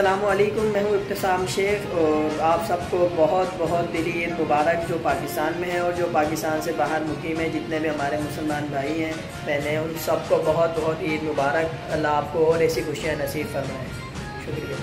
असलकुम मैं हूँ इब्तसाम शेख और आप सबको बहुत बहुत दिली ईद मुबारक जो पाकिस्तान में है और जो पाकिस्तान से बाहर मुकीम है, जितने भी हमारे मुसलमान भाई हैं पहले उन सबको बहुत बहुत ईद मुबारक। अल्लाह आपको और ऐसी खुशियाँ नसीब फरमाएँ। शुक्रिया।